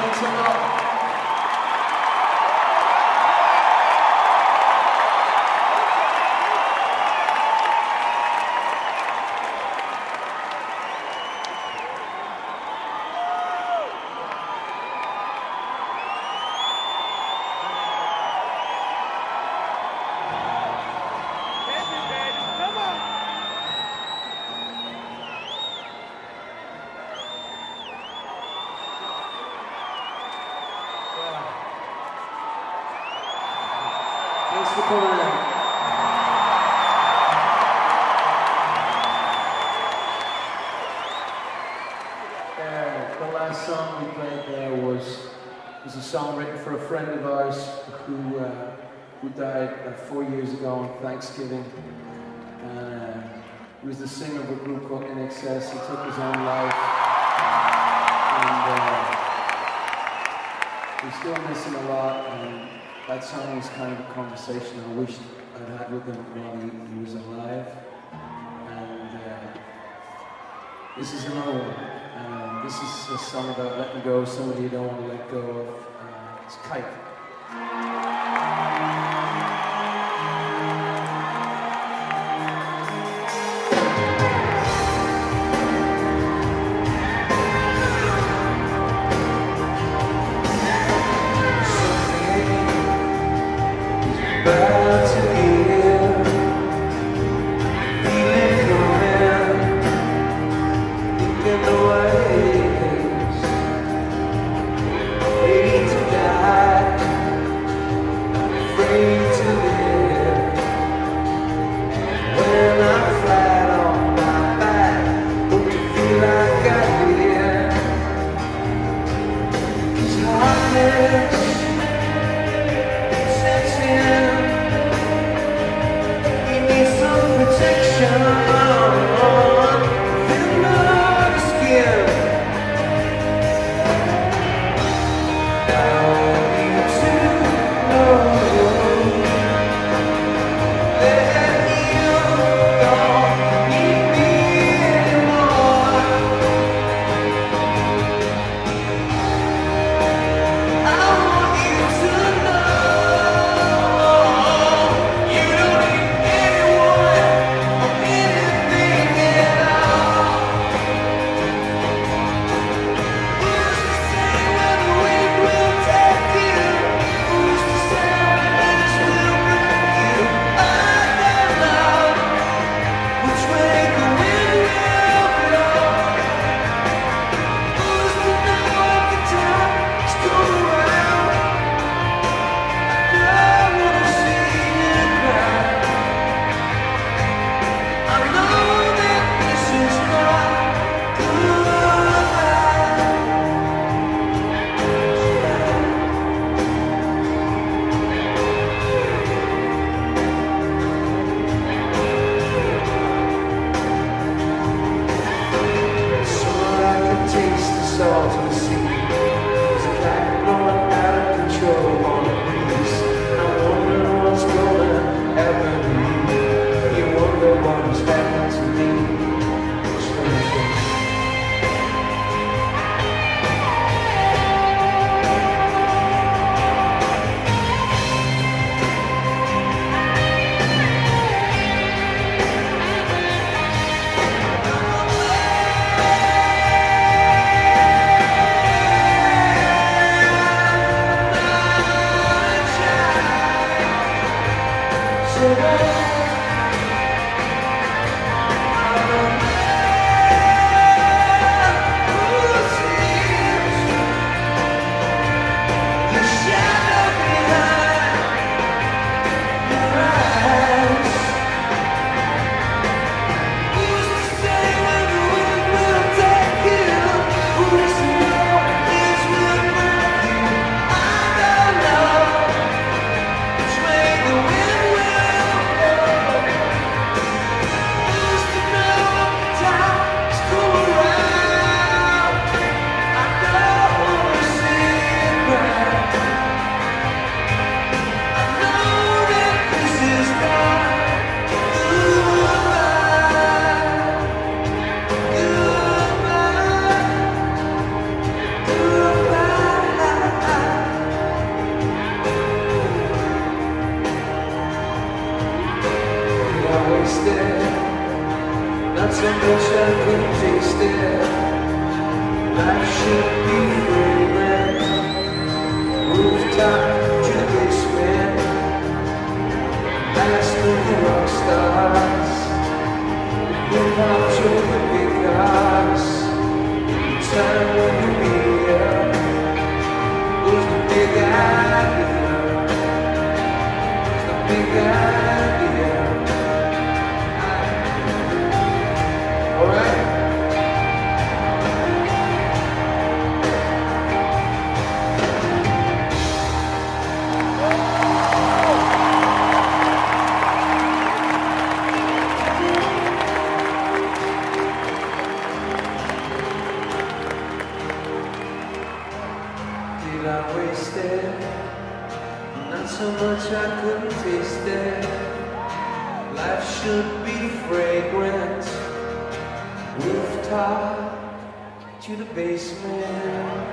Thanks a lot. Thanks for coming out. The last song we played there was was a song written for a friend of ours who uh, who died uh, four years ago on Thanksgiving. Uh, he was the singer of a group called NXS. He took his own life, and uh, we still miss him a lot. And that song was kind of a conversation I wished I'd had with him while he, he was alive. And uh, this is another one. Um, this is a song about letting go of somebody you don't want to let go of. Uh, it's Kite. About temperature can taste it Life should be red Rooftop to the basement Last of the rock stars Move to the big cars Time when you be up the big idea? The big idea? So much I couldn't taste it. Life should be fragrant. Rooftop to the basement.